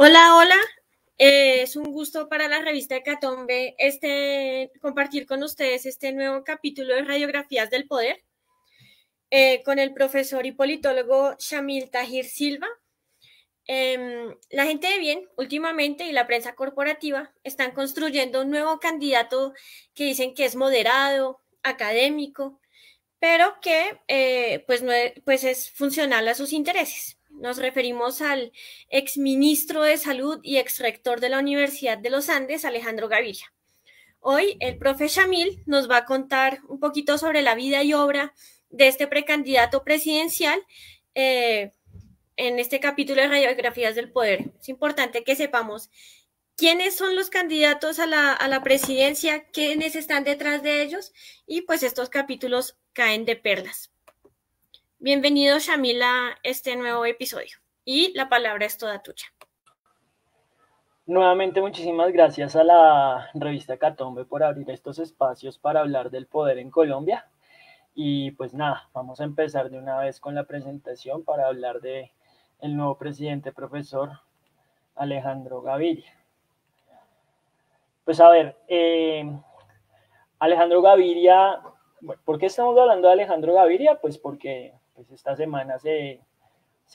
Hola, hola. Eh, es un gusto para la revista Hecatombe este, compartir con ustedes este nuevo capítulo de Radiografías del Poder eh, con el profesor y politólogo Shamil Tahir Silva. Em, la gente de bien, últimamente, y la prensa corporativa están construyendo un nuevo candidato que dicen que es moderado, académico, pero que eh, pues, no pues es funcional a sus intereses. Nos referimos al exministro de Salud y exrector de la Universidad de los Andes, Alejandro Gaviria. Hoy el profe Shamil nos va a contar un poquito sobre la vida y obra de este precandidato presidencial eh, en este capítulo de Radiografías del Poder. Es importante que sepamos quiénes son los candidatos a la, a la presidencia, quiénes están detrás de ellos y pues estos capítulos caen de perlas. Bienvenido, Shamila, a este nuevo episodio. Y la palabra es toda tuya. Nuevamente, muchísimas gracias a la revista Catombe por abrir estos espacios para hablar del poder en Colombia. Y pues nada, vamos a empezar de una vez con la presentación para hablar de nuevo presidente, profesor Alejandro Gaviria. Pues a ver, eh, Alejandro Gaviria, ¿por qué estamos hablando de Alejandro Gaviria? Pues porque pues esta semana se,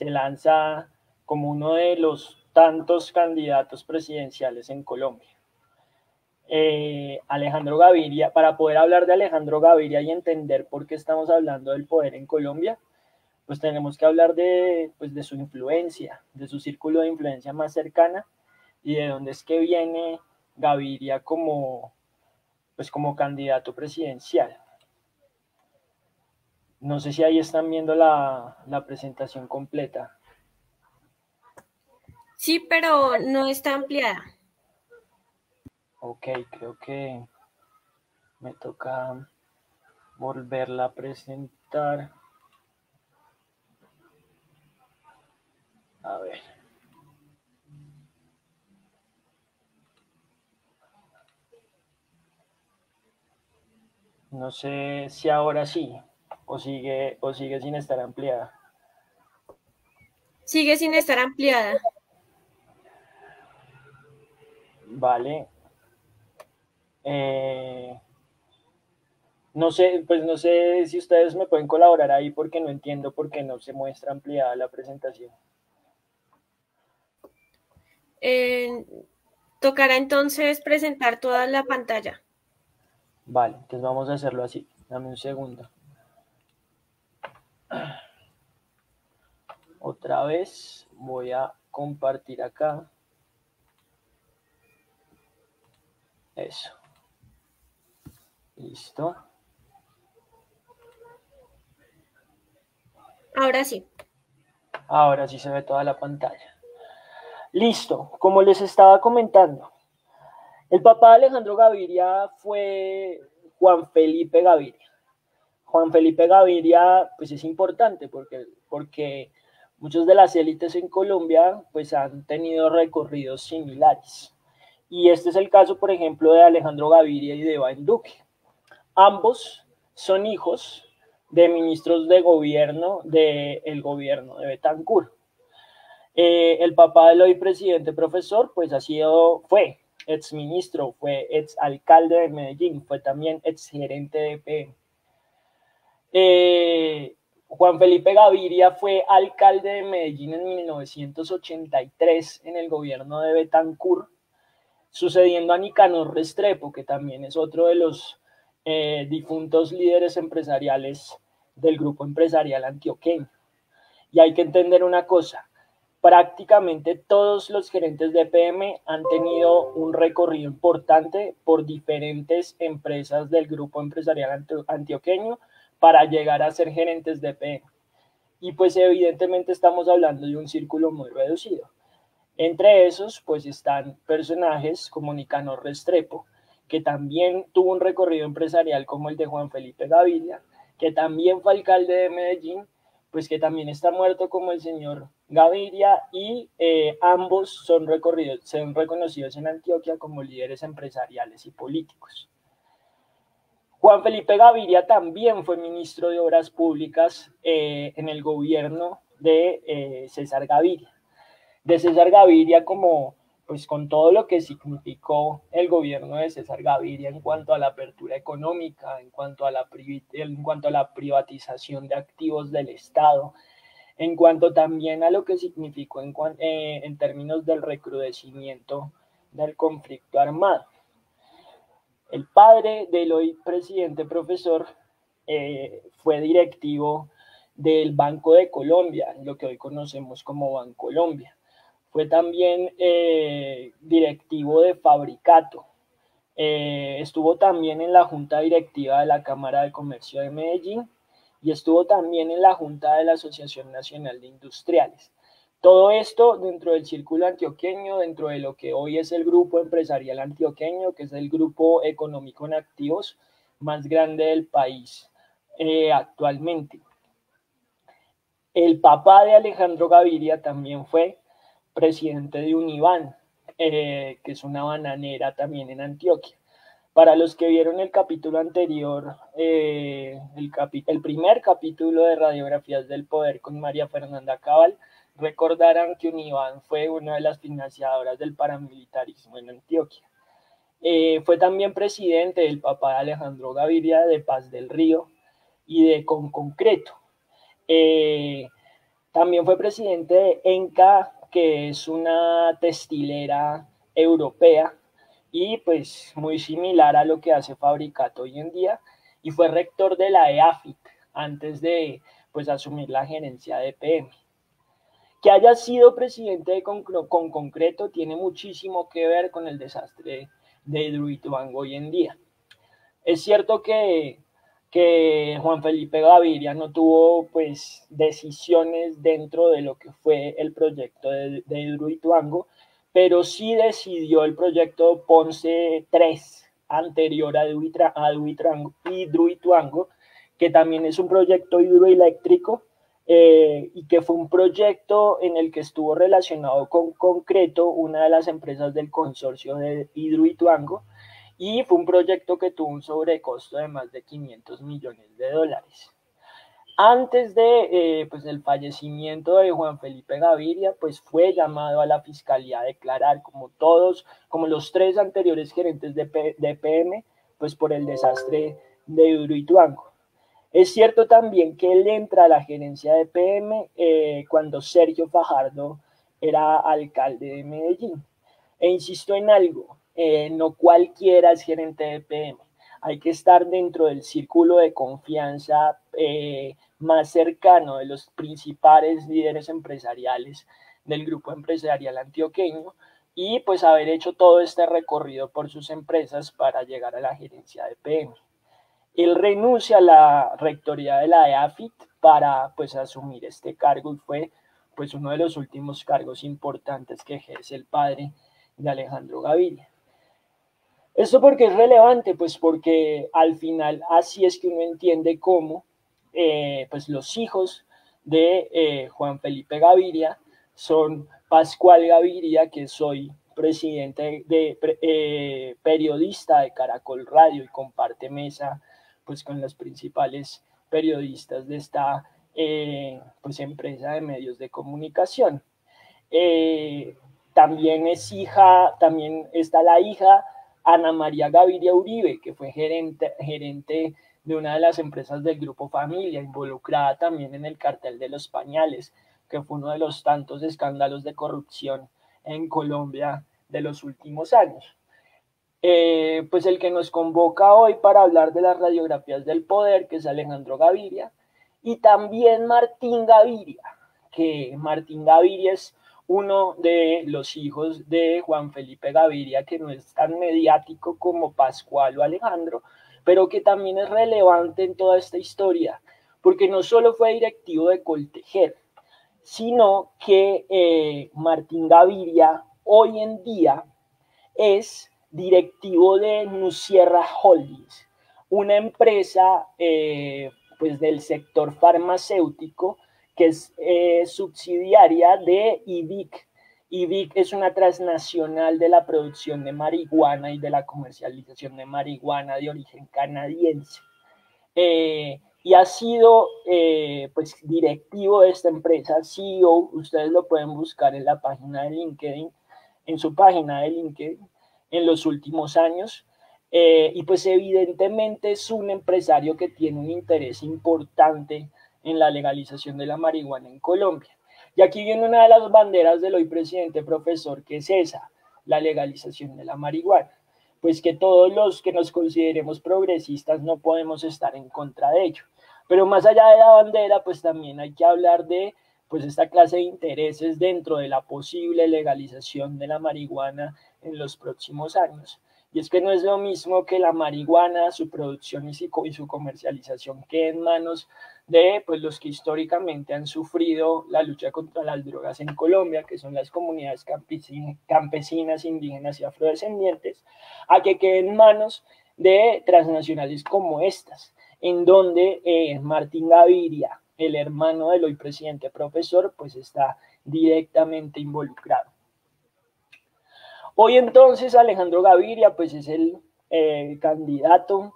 lanza como uno de los tantos candidatos presidenciales en Colombia. Eh, Alejandro Gaviria, para poder hablar de Alejandro Gaviria y entender por qué estamos hablando del poder en Colombia, pues tenemos que hablar de, pues de su influencia, de su círculo de influencia más cercana y de dónde es que viene Gaviria como, pues como candidato presidencial. No sé si ahí están viendo la, presentación completa. Sí, pero no está ampliada. Ok, creo que me toca volverla a presentar. A ver. No sé si ahora sí o sigue, o sigue sin estar ampliada? Sigue sin estar ampliada. Vale. Eh, no sé, pues no sé si ustedes me pueden colaborar ahí porque no entiendo por qué no se muestra ampliada la presentación. Eh, tocará entonces presentar toda la pantalla. Vale, entonces vamos a hacerlo así. Dame un segundo. Otra vez voy a compartir acá. Eso. Listo. Ahora sí. Ahora sí se ve toda la pantalla. Listo. Como les estaba comentando, el papá de Alejandro Gaviria fue Juan Felipe Gaviria. Juan Felipe Gaviria, pues es importante porque, porque muchos de las élites en Colombia, pues han tenido recorridos similares. Y este es el caso, por ejemplo, de Alejandro Gaviria y de Iván Duque. Ambos son hijos de ministros de gobierno del gobierno de Betancourt. Eh, el papá del hoy presidente profesor, pues ha sido, fue ex ministro, fue ex alcalde de Medellín, fue también ex gerente de PM. Eh, Juan Felipe Gaviria fue alcalde de Medellín en 1983 en el gobierno de Betancourt, sucediendo a Nicanor Restrepo, que también es otro de los eh, difuntos líderes empresariales del grupo empresarial antioqueño. Y hay que entender una cosa, prácticamente todos los gerentes de PM han tenido un recorrido importante por diferentes empresas del grupo empresarial antioqueño para llegar a ser gerentes de PM. Y pues evidentemente estamos hablando de un círculo muy reducido. Entre esos, pues están personajes como Nicanor Restrepo, que también tuvo un recorrido empresarial como el de Juan Felipe Gaviria, que también fue alcalde de Medellín, pues que también está muerto como el señor Gaviria, y eh, ambos son, recorridos, son reconocidos en Antioquia como líderes empresariales y políticos. Juan Felipe Gaviria también fue ministro de Obras Públicas eh, en el gobierno de eh, César Gaviria. de César Gaviria como pues con todo lo que significó el gobierno de César Gaviria en cuanto a la apertura económica, en cuanto a la, privatización de activos del Estado, en cuanto también a lo que significó en, eh, en términos del recrudecimiento del conflicto armado. El padre del hoy presidente profesor eh, fue directivo del Banco de Colombia, lo que hoy conocemos como Bancolombia. Fue también eh, directivo de Fabricato. Eh, estuvo también en la junta directiva de la Cámara de Comercio de Medellín y estuvo también en la junta de la Asociación Nacional de Industriales. Todo esto dentro del círculo antioqueño, dentro de lo que hoy es el grupo empresarial antioqueño, que es el grupo económico en activos más grande del país eh, actualmente. El papá de Alejandro Gaviria también fue presidente de Univan, eh, que es una bananera también en Antioquia. Para los que vieron el capítulo anterior, eh, el, el, primer capítulo de Radiografías del Poder con María Fernanda Cabal, recordarán que Univan fue una de las financiadoras del paramilitarismo en Antioquia. Eh, fue también presidente del papá de Alejandro Gaviria de Paz del Río y de Con Concreto. también fue presidente de ENCA que es una textilera europea y pues muy similar a lo que hace Fabricato hoy en día y fue rector de la EAFIT antes de pues asumir la gerencia de PM. Que haya sido presidente de con, concreto tiene muchísimo que ver con el desastre de Hidroituango hoy en día. Es cierto que que Juan Felipe Gaviria no tuvo pues decisiones dentro de lo que fue el proyecto de, de Hidroituango, pero sí decidió el proyecto Ponce 3 anterior a, Hidroituango, que también es un proyecto hidroeléctrico eh, y que fue un proyecto en el que estuvo relacionado con concreto una de las empresas del consorcio de Hidroituango, y fue un proyecto que tuvo un sobrecosto de más de 500 millones de dólares. Antes de eh, pues, el fallecimiento de Juan Felipe Gaviria, pues fue llamado a la fiscalía a declarar como todos, como los tres anteriores gerentes de, PM, pues por el desastre de Uruituango. Es cierto también que él entra a la gerencia de PM eh, cuando Sergio Fajardo era alcalde de Medellín. E insisto en algo, eh, no cualquiera es gerente de PM. Hay que estar dentro del círculo de confianza eh, más cercano de los principales líderes empresariales del grupo empresarial antioqueño y pues haber hecho todo este recorrido por sus empresas para llegar a la gerencia de PM. Él renuncia a la rectoría de la EAFIT para pues asumir este cargo y fue pues uno de los últimos cargos importantes que ejerce el padre de Alejandro Gaviria. ¿Esto porque es relevante? Pues porque al final así es que uno entiende cómo eh, pues los hijos de eh, Juan Felipe Gaviria son Pascual Gaviria, que soy presidente de eh, periodista de Caracol Radio y comparte mesa pues con los principales periodistas de esta pues empresa de medios de comunicación. también es hija, también está la hija Ana María Gaviria Uribe, que fue gerente, gerente de una de las empresas del Grupo Familia, involucrada también en el cartel de los pañales, que fue uno de los tantos escándalos de corrupción en Colombia de los últimos años. Eh, pues el que nos convoca hoy para hablar de las radiografías del poder, que es Alejandro Gaviria, y también Martín Gaviria, que Martín Gaviria es uno de los hijos de Juan Felipe Gaviria, que no es tan mediático como Pascual o Alejandro, pero que también es relevante en toda esta historia, porque no solo fue directivo de Coltejer, sino que eh, Martín Gaviria hoy en día es directivo de Nusierra Holdings, una empresa eh, pues del sector farmacéutico que es eh, subsidiaria de IVIC. IVIC es una transnacional de la producción de marihuana y de la comercialización de marihuana de origen canadiense. Eh, y ha sido pues directivo de esta empresa, CEO, ustedes lo pueden buscar en la página de LinkedIn, en su página de LinkedIn en los últimos años. Eh, y pues evidentemente es un empresario que tiene un interés importante en la legalización de la marihuana en Colombia. Y aquí viene una de las banderas del hoy presidente profesor, que es esa, la legalización de la marihuana. Pues que todos los que nos consideremos progresistas no podemos estar en contra de ello. Pero más allá de la bandera, pues también hay que hablar de pues esta clase de intereses dentro de la posible legalización de la marihuana en los próximos años. Y es que no es lo mismo que la marihuana, su producción y su comercialización quede en manos de pues, los que históricamente han sufrido la lucha contra las drogas en Colombia, que son las comunidades campesinas, indígenas y afrodescendientes, a que quede en manos de transnacionales como estas, en donde eh, Martín Gaviria, el hermano del hoy presidente profesor, pues está directamente involucrado. Hoy entonces Alejandro Gaviria pues es el candidato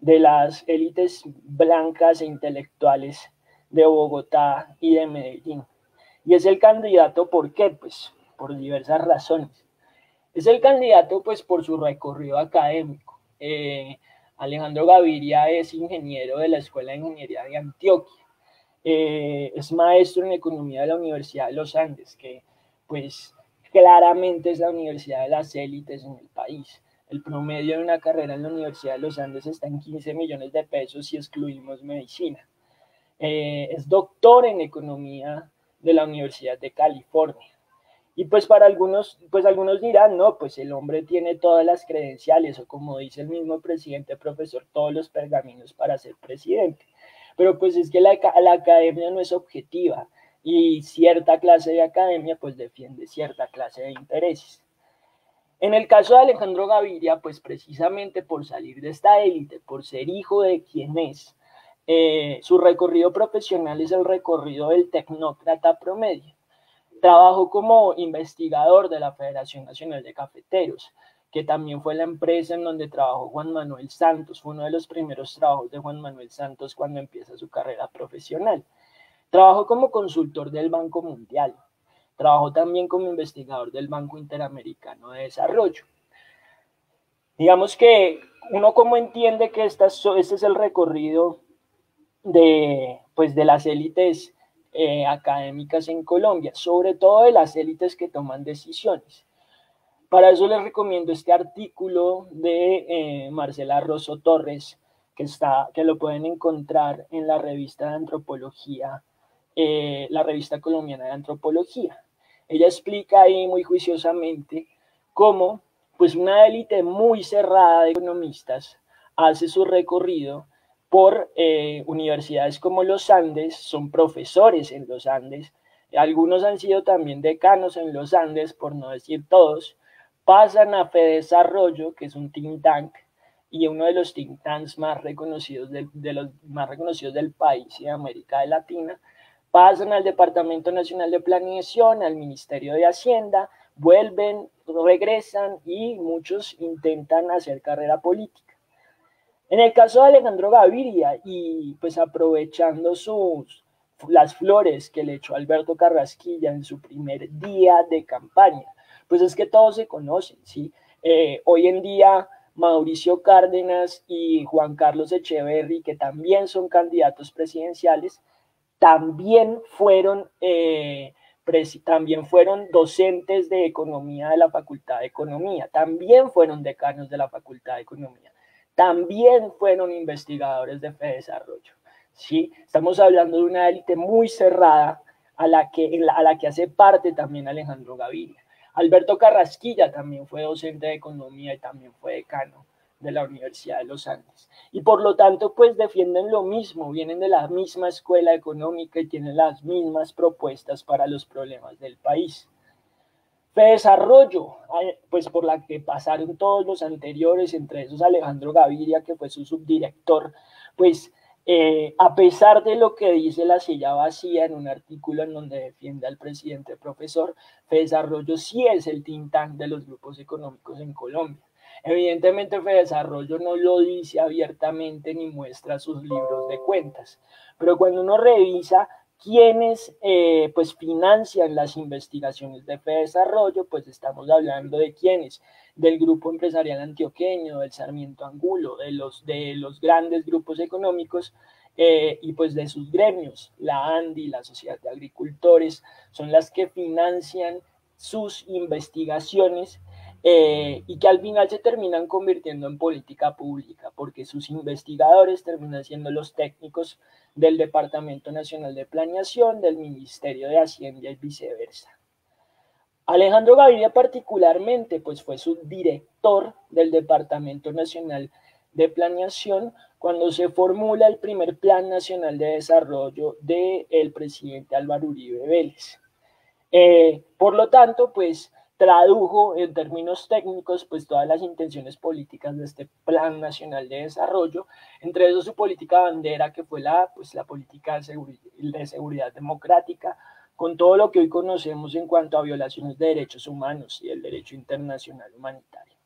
de las élites blancas e intelectuales de Bogotá y de Medellín. Y es el candidato, ¿por qué? Pues por diversas razones. Es el candidato pues por su recorrido académico. Eh, Alejandro Gaviria es ingeniero de la Escuela de Ingeniería de Antioquia. Eh, es maestro en economía de la Universidad de los Andes, que pues claramente es la universidad de las élites en el país. El promedio de una carrera en la Universidad de los Andes está en 15 millones de pesos si excluimos medicina. Eh, es doctor en economía de la Universidad de California. Y pues para algunos, pues algunos dirán, no, pues el hombre tiene todas las credenciales o como dice el mismo presidente profesor, todos los pergaminos para ser presidente. Pero pues es que la, la academia no es objetiva y cierta clase de academia pues defiende cierta clase de intereses. En el caso de Alejandro Gaviria, pues precisamente por salir de esta élite, por ser hijo de quien es, eh, su recorrido profesional es el recorrido del tecnócrata promedio. Trabajó como investigador de la Federación Nacional de Cafeteros, que también fue la empresa en donde trabajó Juan Manuel Santos, fue uno de los primeros trabajos de Juan Manuel Santos cuando empieza su carrera profesional. Trabajó como consultor del Banco Mundial. Trabajó también como investigador del Banco Interamericano de Desarrollo. Digamos que uno como entiende que este es el recorrido de, pues, de las élites eh, académicas en Colombia, sobre todo de las élites que toman decisiones. Para eso les recomiendo este artículo de eh, Marcela Rosso Torres, que, está, que lo pueden encontrar en la revista de antropología eh, la revista colombiana de antropología. Ella explica ahí muy juiciosamente cómo pues una élite muy cerrada de economistas hace su recorrido por eh, universidades como los Andes, son profesores en los Andes, algunos han sido también decanos en los Andes, por no decir todos, pasan a Fedesarrollo, que es un think tank, y uno de los think tanks más reconocidos de los más reconocidos del país y de América Latina, pasan al Departamento Nacional de Planeación, al Ministerio de Hacienda, vuelven, regresan y muchos intentan hacer carrera política. En el caso de Alejandro Gaviria, y pues aprovechando sus, las flores que le echó Alberto Carrasquilla en su primer día de campaña, pues es que todos se conocen, ¿sí? Eh, hoy en día Mauricio Cárdenas y Juan Carlos Echeverry, que también son candidatos presidenciales, también fueron, eh, también fueron docentes de economía de la Facultad de Economía, también fueron decanos de la Facultad de Economía, también fueron investigadores de Desarrollo. ¿sí? Estamos hablando de una élite muy cerrada a la, que, a la que hace parte también Alejandro Gaviria. Alberto Carrasquilla también fue docente de economía y también fue decano de la Universidad de los Andes. Y por lo tanto, pues defienden lo mismo, vienen de la misma escuela económica y tienen las mismas propuestas para los problemas del país. Desarrollo, pues por la que pasaron todos los anteriores, entre esos Alejandro Gaviria, que fue su subdirector, pues eh, a pesar de lo que dice la silla vacía en un artículo en donde defiende al presidente profesor, Fe Desarrollo sí es el tintán de los grupos económicos en Colombia. Evidentemente Desarrollo no lo dice abiertamente ni muestra sus libros de cuentas, pero cuando uno revisa quiénes eh, pues financian las investigaciones de Desarrollo, pues estamos hablando de quiénes, del grupo empresarial antioqueño, del Sarmiento Angulo, de los, de los grandes grupos económicos eh, y pues de sus gremios, la ANDI, la Sociedad de Agricultores, son las que financian sus investigaciones eh, y que al final se terminan convirtiendo en política pública, porque sus investigadores terminan siendo los técnicos del Departamento Nacional de Planeación, del Ministerio de Hacienda y viceversa. Alejandro Gaviria particularmente, pues fue subdirector del Departamento Nacional de Planeación cuando se formula el primer Plan Nacional de Desarrollo del presidente Álvaro Uribe Vélez. Eh, por lo tanto, pues tradujo en términos técnicos pues todas las intenciones políticas de este Plan Nacional de Desarrollo, entre eso su política bandera que fue la, pues, la política de, de seguridad democrática, con todo lo que hoy conocemos en cuanto a violaciones de derechos humanos y el derecho internacional humanitario.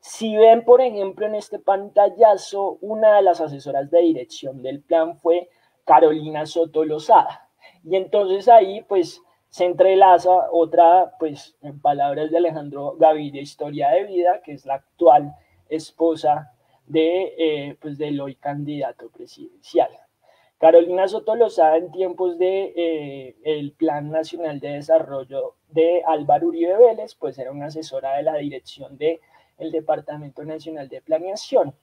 Si ven, por ejemplo, en este pantallazo, una de las asesoras de dirección del plan fue Carolina Soto Lozada. Y entonces ahí, pues, se entrelaza otra, pues, en palabras de Alejandro Gaviria, historia de vida, que es la actual esposa de, eh, pues, del hoy candidato presidencial. Carolina Soto Lozada en tiempos de eh, el Plan Nacional de Desarrollo de Álvaro Uribe Vélez, pues era una asesora de la dirección de el Departamento Nacional de Planeación.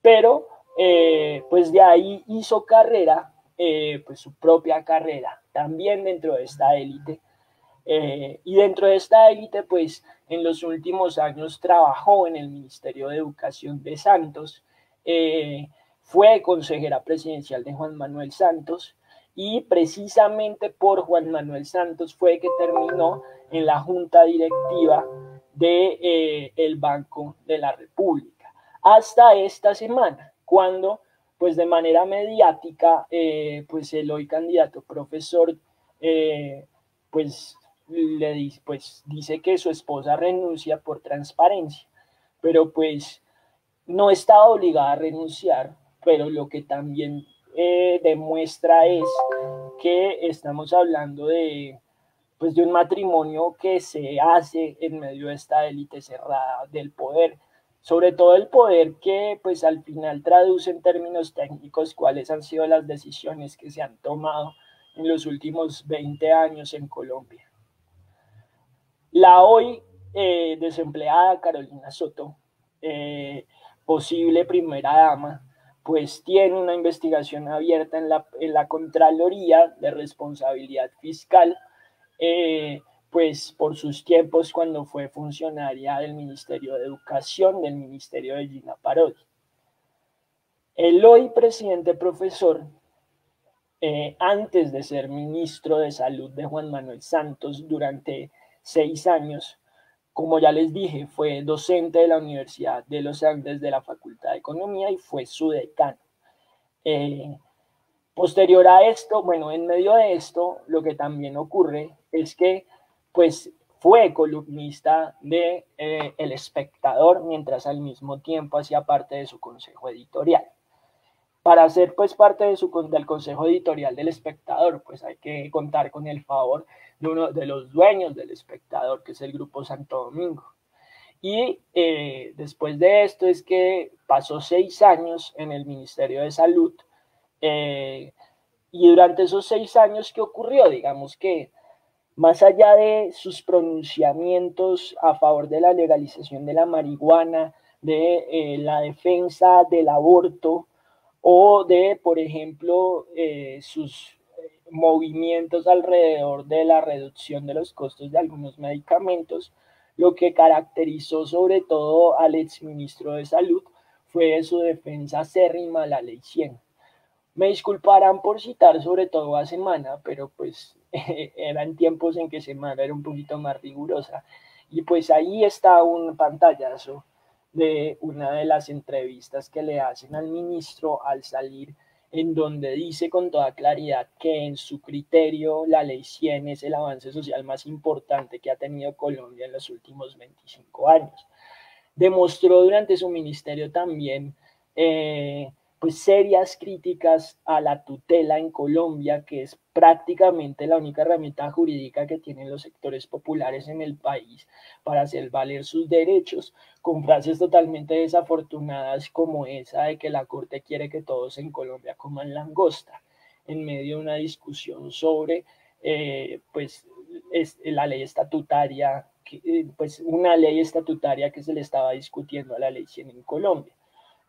Pero, eh, pues de ahí hizo carrera, eh, pues su propia carrera, también dentro de esta élite. Eh, y dentro de esta élite, pues en los últimos años trabajó en el Ministerio de Educación de Santos, fue consejera presidencial de Juan Manuel Santos y precisamente por Juan Manuel Santos fue que terminó en la junta directiva de, eh, el Banco de la República. Hasta esta semana, cuando pues de manera mediática, eh, pues el hoy candidato profesor, eh, pues le dice, pues dice que su esposa renuncia por transparencia, pero pues no está obligada a renunciar, pero lo que también demuestra es que estamos hablando de pues de un matrimonio que se hace en medio de esta élite cerrada del poder, sobre todo el poder que pues al final traduce en términos técnicos cuáles han sido las decisiones que se han tomado en los últimos 20 años en Colombia. La hoy eh, desempleada Carolina Soto, eh, posible primera dama, pues tiene una investigación abierta en la, en la Contraloría de Responsabilidad Fiscal eh, pues por sus tiempos cuando fue funcionaria del Ministerio de Educación, del Ministerio de Gina Parodi. El hoy presidente profesor, eh, antes de ser ministro de Salud de Juan Manuel Santos durante seis años, como ya les dije, fue docente de la Universidad de los Andes de la Facultad de Economía y fue su decano. Eh, posterior a esto, bueno, en medio de esto, lo que también ocurre es que pues fue columnista de eh, El Espectador, mientras al mismo tiempo hacía parte de su consejo editorial. Para ser pues parte de su, del consejo editorial del Espectador, pues hay que contar con el favor de uno de los dueños del Espectador, que es el Grupo Santo Domingo. Y eh, después de esto es que pasó seis años en el Ministerio de Salud. Eh, y durante esos seis años, ¿qué ocurrió? Digamos que más allá de sus pronunciamientos a favor de la legalización de la marihuana, de eh, la defensa del aborto o de, por ejemplo, eh, sus movimientos alrededor de la reducción de los costos de algunos medicamentos, lo que caracterizó sobre todo al exministro de Salud fue su defensa acérrima a la ley 100. Me disculparán por citar sobre todo a Semana, pero pues eran tiempos en que Semana era un poquito más rigurosa. Y pues ahí está un pantallazo de una de las entrevistas que le hacen al ministro al salir, en donde dice con toda claridad que en su criterio la ley 100 es el avance social más importante que ha tenido Colombia en los últimos 25 años. demostró durante su ministerio también eh, pues serias críticas a la tutela en Colombia, que es prácticamente la única herramienta jurídica que tienen los sectores populares en el país para hacer valer sus derechos, con frases totalmente desafortunadas como esa de que la Corte quiere que todos en Colombia coman langosta, en medio de una discusión sobre eh, pues, la ley estatutaria, eh, pues una ley estatutaria que se le estaba discutiendo a la ley 100 en Colombia.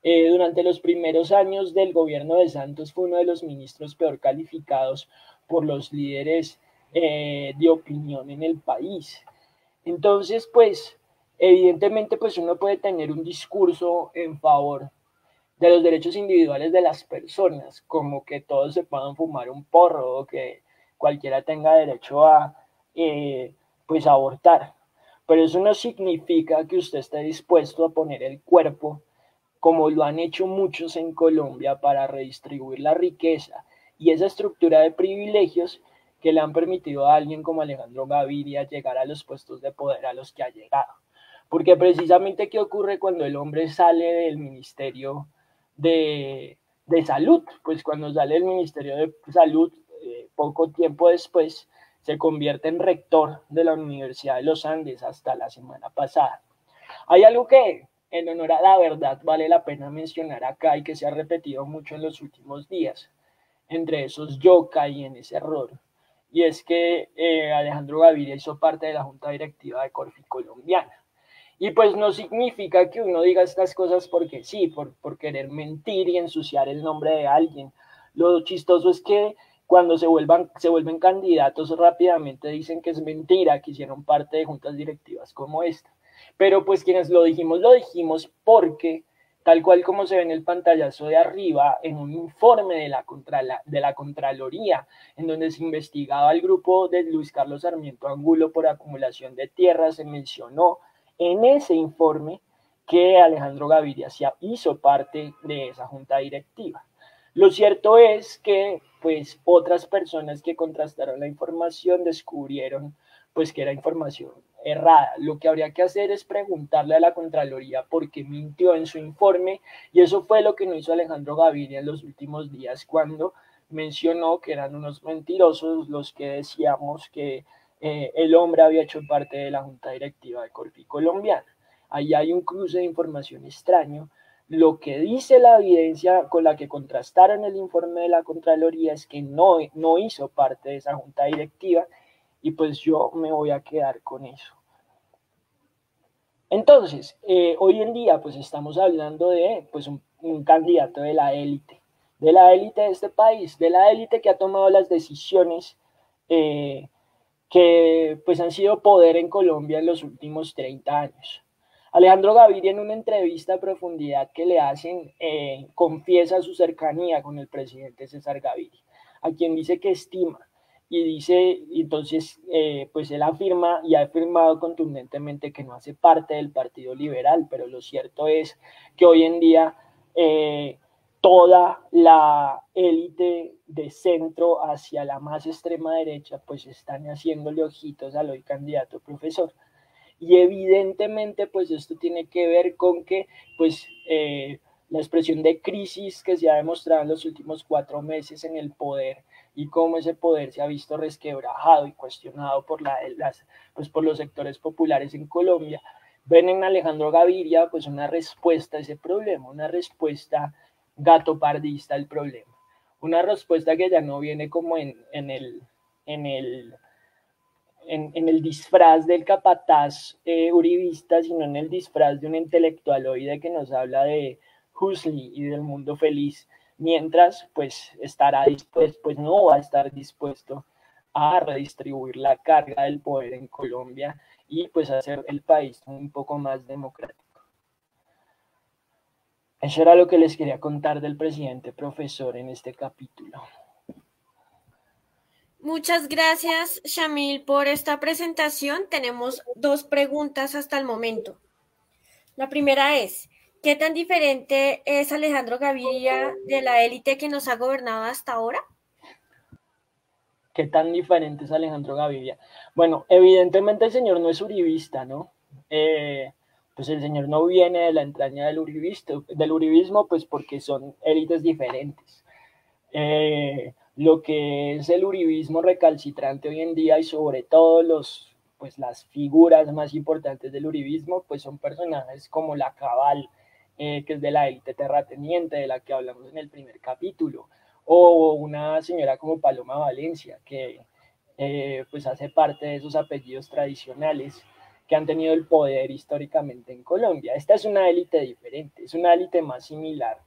Eh, durante los primeros años del gobierno de Santos fue uno de los ministros peor calificados por los líderes eh, de opinión en el país. Entonces, pues, evidentemente, pues uno puede tener un discurso en favor de los derechos individuales de las personas, como que todos se puedan fumar un porro o que cualquiera tenga derecho a, eh, pues, abortar. Pero eso no significa que usted esté dispuesto a poner el cuerpo como lo han hecho muchos en Colombia para redistribuir la riqueza y esa estructura de privilegios que le han permitido a alguien como Alejandro Gaviria llegar a los puestos de poder a los que ha llegado. Porque precisamente qué ocurre cuando el hombre sale del Ministerio de, Salud, pues cuando sale del Ministerio de Salud, eh, poco tiempo después, se convierte en rector de la Universidad de los Andes hasta la semana pasada. Hay algo que en honor a la verdad vale la pena mencionar acá y que se ha repetido mucho en los últimos días. Entre esos yo caí en ese error. Y es que eh, Alejandro Gaviria hizo parte de la junta directiva de Corfi Colombiana. Y pues no significa que uno diga estas cosas porque sí, por, por querer mentir y ensuciar el nombre de alguien. Lo chistoso es que cuando se, vuelvan, se vuelven candidatos rápidamente dicen que es mentira que hicieron parte de juntas directivas como esta. Pero pues quienes lo dijimos, lo dijimos porque, tal cual como se ve en el pantallazo de arriba, en un informe de la, Contraloría, en donde se investigaba el grupo de Luis Carlos Sarmiento Angulo por acumulación de tierras, se mencionó en ese informe que Alejandro Gaviria hizo parte de esa junta directiva. Lo cierto es que pues otras personas que contrastaron la información descubrieron pues que era información errada. Lo que habría que hacer es preguntarle a la Contraloría por qué mintió en su informe y eso fue lo que no hizo Alejandro Gaviria en los últimos días cuando mencionó que eran unos mentirosos los que decíamos que eh, el hombre había hecho parte de la junta directiva de Corfi Colombiana. Ahí hay un cruce de información extraño. Lo que dice la evidencia con la que contrastaron el informe de la Contraloría es que no, no hizo parte de esa junta directiva y pues yo me voy a quedar con eso. Entonces, eh, hoy en día pues estamos hablando de pues un, candidato de la élite, de la élite de este país, de la élite que ha tomado las decisiones eh, que pues han sido poder en Colombia en los últimos 30 años. Alejandro Gaviria en una entrevista a profundidad que le hacen eh, confiesa su cercanía con el presidente César Gaviria, a quien dice que estima y dice, entonces, eh, pues él afirma y ha afirmado contundentemente que no hace parte del Partido Liberal, pero lo cierto es que hoy en día eh, toda la élite de centro hacia la más extrema derecha, pues están haciéndole ojitos al hoy candidato profesor. Y evidentemente, pues esto tiene que ver con que, pues, eh, la expresión de crisis que se ha demostrado en los últimos cuatro meses en el poder y cómo ese poder se ha visto resquebrajado y cuestionado pues por los sectores populares en Colombia, ven en Alejandro Gaviria pues una respuesta a ese problema, una respuesta gato pardista al problema, una respuesta que ya no viene como en, el disfraz del capataz eh, uribista, sino en el disfraz de un intelectualoide que nos habla de Huxley y del mundo feliz, mientras pues estará dispuesto, pues no va a estar dispuesto a redistribuir la carga del poder en Colombia y pues hacer el país un poco más democrático. Eso era lo que les quería contar del presidente profesor en este capítulo. Muchas gracias, Shamil, por esta presentación. Tenemos dos preguntas hasta el momento. La primera es, ¿Qué tan diferente es Alejandro Gaviria de la élite que nos ha gobernado hasta ahora? ¿Qué tan diferente es Alejandro Gaviria? Bueno, evidentemente el señor no es uribista, ¿no? Eh, pues el señor no viene de la entraña del uribismo, pues porque son élites diferentes. Eh, lo que es el uribismo recalcitrante hoy en día y sobre todo los, pues las figuras más importantes del uribismo, pues son personajes como la Cabal, eh, que es de la élite terrateniente, de la que hablamos en el primer capítulo, o una señora como Paloma Valencia, que eh, pues hace parte de esos apellidos tradicionales que han tenido el poder históricamente en Colombia. Esta es una élite diferente, es una élite más similar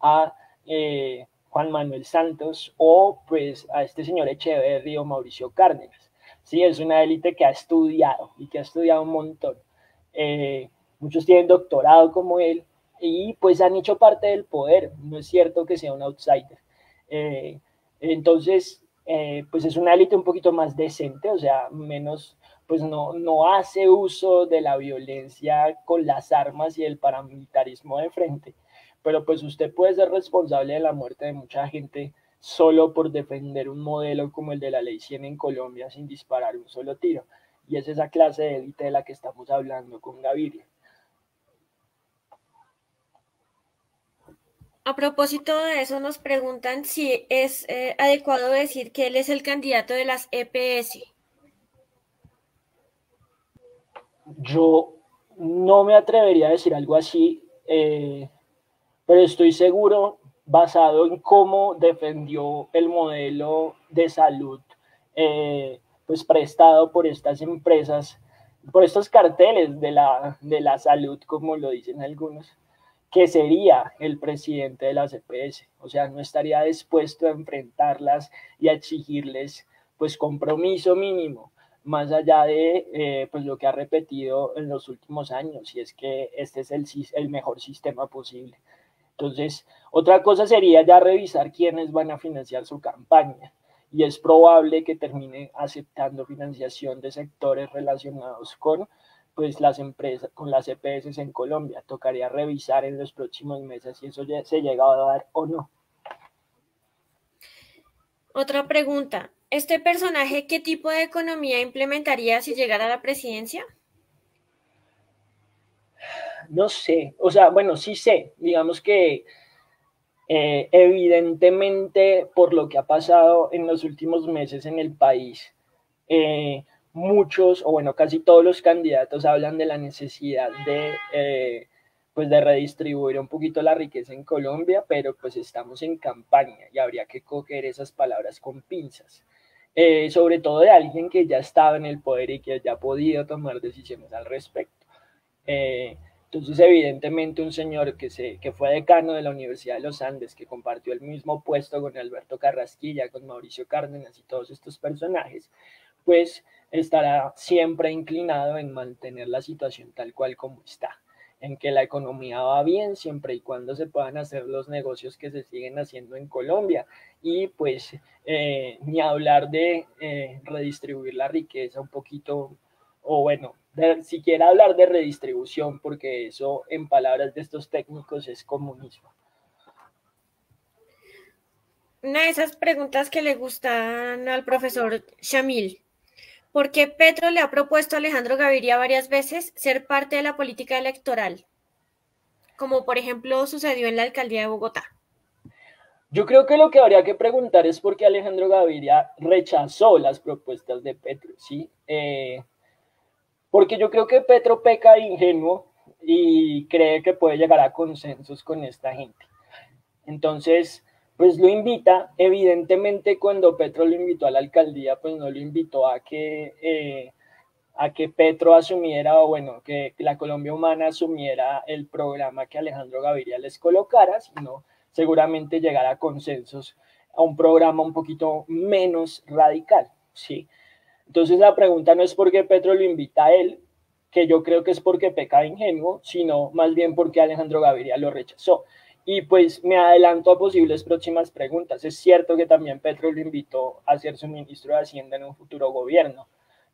a eh, Juan Manuel Santos o pues a este señor Echeverry o Mauricio Cárdenas. Sí, es una élite que ha estudiado y que ha estudiado un montón. Eh, muchos tienen doctorado como él y pues han hecho parte del poder. No es cierto que sea un outsider. Eh, entonces, pues es una élite un poquito más decente, o sea, menos pues no, no hace uso de la violencia con las armas y el paramilitarismo de frente. Pero pues usted puede ser responsable de la muerte de mucha gente solo por defender un modelo como el de la ley 100 en Colombia sin disparar un solo tiro. Y es esa clase de élite de la que estamos hablando con Gaviria. A propósito de eso, nos preguntan si es eh, adecuado decir que él es el candidato de las EPS. Yo no me atrevería a decir algo así, eh, pero estoy seguro, basado en cómo defendió el modelo de salud eh, pues prestado por estas empresas, por estos carteles de la, de la salud, como lo dicen algunos, que sería el presidente de la CPS. O sea, no estaría dispuesto a enfrentarlas y a exigirles pues compromiso mínimo más allá de eh, pues lo que ha repetido en los últimos años, y es que este es el, el mejor sistema posible. Entonces, otra cosa sería ya revisar quiénes van a financiar su campaña, y es probable que termine aceptando financiación de sectores relacionados con pues las empresas, con las EPS en Colombia. Tocaría revisar en los próximos meses si eso ya se llega a dar o no. Otra pregunta, ¿Este personaje qué tipo de economía implementaría si llegara a la presidencia? No sé, o sea, bueno, sí sé, digamos que eh, evidentemente por lo que ha pasado en los últimos meses en el país, eh, muchos, o bueno, casi todos los candidatos hablan de la necesidad de, eh, pues de redistribuir un poquito la riqueza en Colombia, pero pues estamos en campaña y habría que coger esas palabras con pinzas. Eh, sobre todo de alguien que ya estaba en el poder y que ya ha podido tomar decisiones al respecto. Eh, entonces, evidentemente, un señor que, se, que fue decano de la Universidad de los Andes, que compartió el mismo puesto con Alberto Carrasquilla, con Mauricio Cárdenas y todos estos personajes, pues estará siempre inclinado en mantener la situación tal cual como está en que la economía va bien siempre y cuando se puedan hacer los negocios que se siguen haciendo en Colombia y pues eh, ni hablar de eh, redistribuir la riqueza un poquito o bueno, de, siquiera hablar de redistribución porque eso en palabras de estos técnicos es comunismo. Una de esas preguntas que le gustan al profesor Shamil qué Petro le ha propuesto a Alejandro Gaviria varias veces ser parte de la política electoral, como por ejemplo sucedió en la alcaldía de Bogotá. Yo creo que lo que habría que preguntar es por qué Alejandro Gaviria rechazó las propuestas de Petro, ¿sí? Eh, porque yo creo que Petro peca ingenuo y cree que puede llegar a consensos con esta gente. Entonces, pues lo invita. Evidentemente, cuando Petro lo invitó a la alcaldía, pues no lo invitó a que, eh, a que Petro asumiera, o bueno, que la Colombia Humana asumiera el programa que Alejandro Gaviria les colocara, sino seguramente llegar a consensos a un programa un poquito menos radical, ¿sí? Entonces la pregunta no es por qué Petro lo invita a él, que yo creo que es porque peca de ingenuo, sino más bien porque Alejandro Gaviria lo rechazó. Y pues me adelanto a posibles próximas preguntas. Es cierto que también Petro lo invitó a ser su ministro de Hacienda en un futuro gobierno.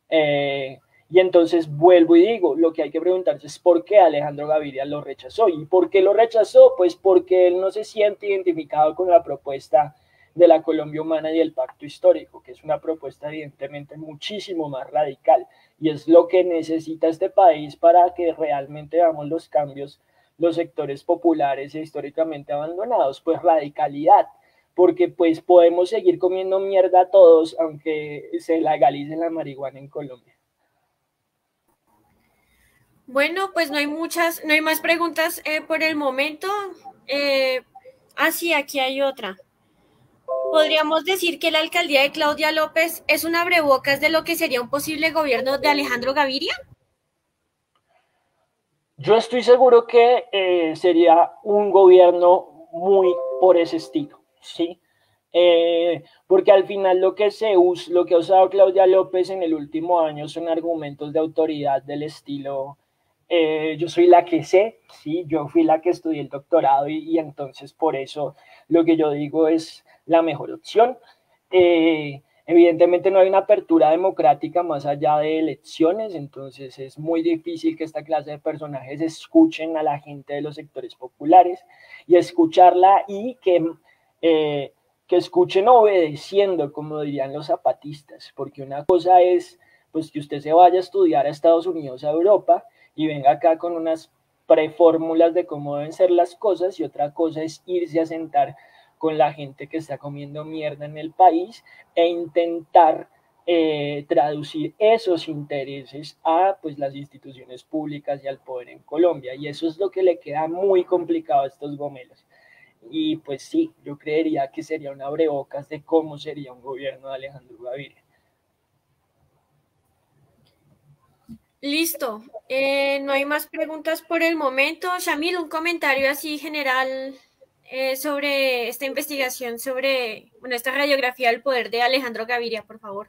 Eh, y entonces vuelvo y digo, lo que hay que preguntarse es por qué Alejandro Gaviria lo rechazó. ¿Y por qué lo rechazó? Pues porque él no se siente identificado con la propuesta de la Colombia humana y el pacto histórico, que es una propuesta evidentemente muchísimo más radical y es lo que necesita este país para que realmente veamos los cambios, los sectores populares e históricamente abandonados, pues radicalidad, porque pues podemos seguir comiendo mierda todos aunque se legalice la marihuana en Colombia. Bueno, pues no hay muchas, no hay más preguntas eh, por el momento. Eh, ah, sí, aquí hay otra. ¿Podríamos decir que la alcaldía de Claudia López es un abrebocas de lo que sería un posible gobierno de Alejandro Gaviria? Yo estoy seguro que eh, sería un gobierno muy por ese estilo, ¿sí? Eh, porque al final lo que se usa, lo que ha usado Claudia López en el último año son argumentos de autoridad del estilo eh, yo soy la que sé, sí, yo fui la que estudié el doctorado y, entonces por eso lo que yo digo es la mejor opción. Eh, evidentemente no hay una apertura democrática más allá de elecciones, entonces es muy difícil que esta clase de personajes escuchen a la gente de los sectores populares y escucharla y que, eh, que escuchen obedeciendo, como dirían los zapatistas, porque una cosa es pues que usted se vaya a estudiar a Estados Unidos, a Europa, y venga acá con unas prefórmulas de cómo deben ser las cosas y otra cosa es irse a sentar con la gente que está comiendo mierda en el país e intentar eh, traducir esos intereses a pues las instituciones públicas y al poder en Colombia y eso es lo que le queda muy complicado a estos gomelos y pues sí, yo creería que sería una abrebocas de cómo sería un gobierno de Alejandro Gaviria. Listo. Eh, no hay más preguntas por el momento. Shamil, un comentario así general eh, sobre esta investigación, sobre bueno, esta radiografía del poder de Alejandro Gaviria, por favor.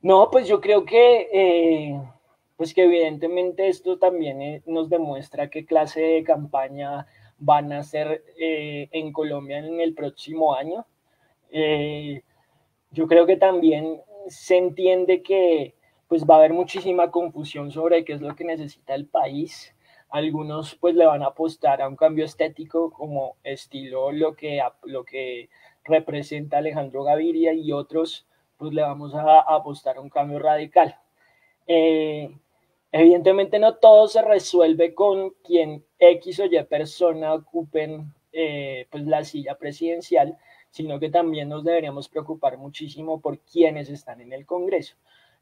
No, pues yo creo que, eh, pues que evidentemente esto también nos demuestra qué clase de campaña van a hacer en Colombia en el próximo año. yo creo que también se entiende que pues va a haber muchísima confusión sobre qué es lo que necesita el país. Algunos pues le van a apostar a un cambio estético como estilo lo que, lo que representa Alejandro Gaviria y otros pues le vamos a, apostar a un cambio radical. Eh, evidentemente no todo se resuelve con quien X o Y persona ocupen eh, pues la silla presidencial, sino que también nos deberíamos preocupar muchísimo por quienes están en el Congreso.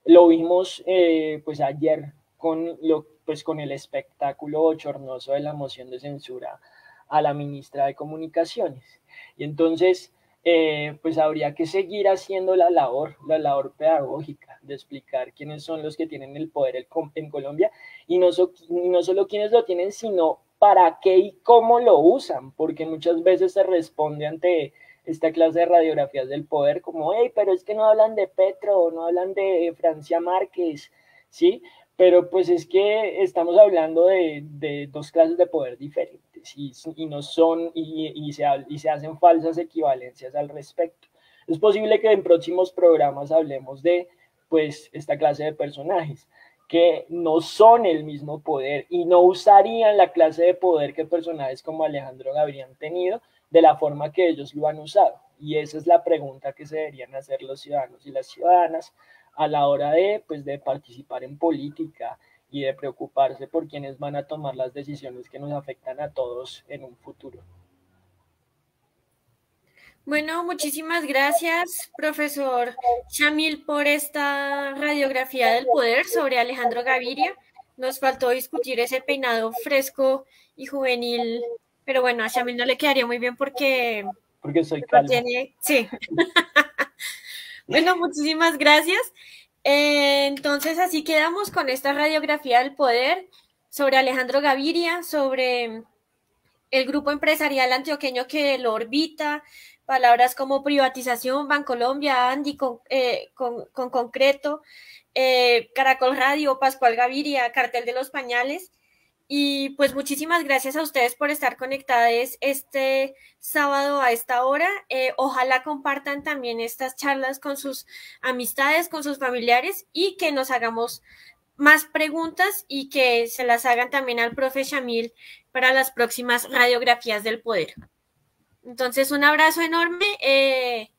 Lo vimos eh, pues ayer con, lo, pues con el espectáculo bochornoso de la moción de censura a la ministra de Comunicaciones. Y entonces, eh, pues habría que seguir haciendo la labor, la labor pedagógica de explicar quiénes son los que tienen el poder en Colombia y no, y no solo quiénes lo tienen, sino para qué y cómo lo usan, porque muchas veces se responde ante esta clase de radiografías del poder, como, hey, pero es que no hablan de Petro, no hablan de Francia Márquez, ¿sí? Pero pues es que estamos hablando de, dos clases de poder diferentes y, no son, y, se, hacen falsas equivalencias al respecto. Es posible que en próximos programas hablemos de, pues, esta clase de personajes que no son el mismo poder y no usarían la clase de poder que personajes como Alejandro Gabriel han tenido, de la forma que ellos lo han usado. Y esa es la pregunta que se deberían hacer los ciudadanos y las ciudadanas a la hora de, pues, de participar en política y de preocuparse por quienes van a tomar las decisiones que nos afectan a todos en un futuro. Bueno, muchísimas gracias, profesor Chamil, por esta radiografía del poder sobre Alejandro Gaviria. Nos faltó discutir ese peinado fresco y juvenil pero bueno, a Shamil no le quedaría muy bien porque... Porque soy calvo. Sí. bueno, muchísimas gracias. Eh, entonces, así quedamos con esta radiografía del poder sobre Alejandro Gaviria, sobre el grupo empresarial antioqueño que lo orbita, palabras como privatización, Bancolombia, Andy con, eh, con, concreto, eh, Caracol Radio, Pascual Gaviria, Cartel de los Pañales. Y pues muchísimas gracias a ustedes por estar conectados este sábado a esta hora. Eh, ojalá compartan también estas charlas con sus amistades, con sus familiares y que nos hagamos más preguntas y que se las hagan también al profe Shamil para las próximas radiografías del poder. Entonces, un abrazo enorme. Eh,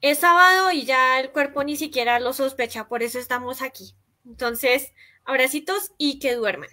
es sábado y ya el cuerpo ni siquiera lo sospecha, por eso estamos aquí. Entonces, abracitos y que duerman.